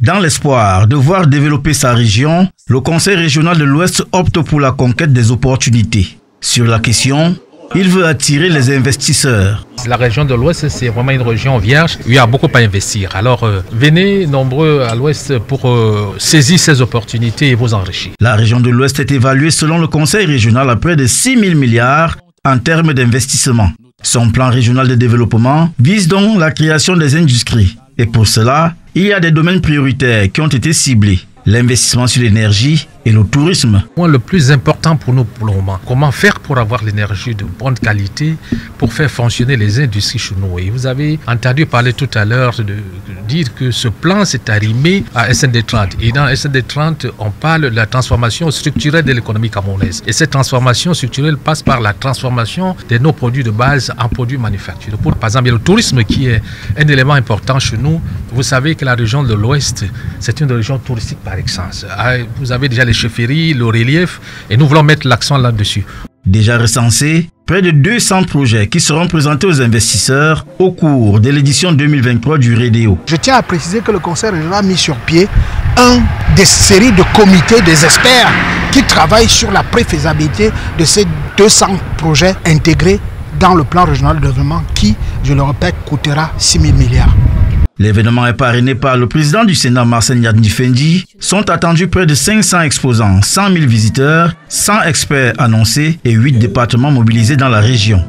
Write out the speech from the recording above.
Dans l'espoir de voir développer sa région, le Conseil régional de l'Ouest opte pour la conquête des opportunités. Sur la question, il veut attirer les investisseurs. La région de l'Ouest, c'est vraiment une région vierge où il y a beaucoup à investir. Alors, euh, venez nombreux à l'Ouest pour euh, saisir ces opportunités et vous enrichir. La région de l'Ouest est évaluée selon le Conseil régional à près de 6 000 milliards en termes d'investissement. Son plan régional de développement vise donc la création des industries. Et pour cela, il y a des domaines prioritaires qui ont été ciblés. L'investissement sur l'énergie, et le tourisme. Le plus important pour nous pour le moment, comment faire pour avoir l'énergie de bonne qualité pour faire fonctionner les industries chez nous? Et vous avez entendu parler tout à l'heure de, dire que ce plan s'est arrimé à SND 30. Et dans SND 30, on parle de la transformation structurelle de l'économie camerounaise. Et cette transformation structurelle passe par la transformation de nos produits de base en produits manufacturés. Pour, par exemple, le tourisme qui est un élément important chez nous. Vous savez que la région de l'Ouest, c'est une région touristique par Ah, vous avez déjà les chefferie, le relief, et nous voulons mettre l'accent là-dessus. Déjà recensé, près de 200 projets qui seront présentés aux investisseurs au cours de l'édition 2023 du REDEO. Je tiens à préciser que le Conseil régional a mis sur pied un des séries de comités des experts qui travaillent sur la préfaisabilité de ces 200 projets intégrés dans le plan régional de développement qui, je le répète, coûtera 6 000 milliards. L'événement est parrainé par le président du Sénat, Marcel Fendi. Sont attendus près de 500 exposants, 100 000 visiteurs, 100 experts annoncés et 8 départements mobilisés dans la région.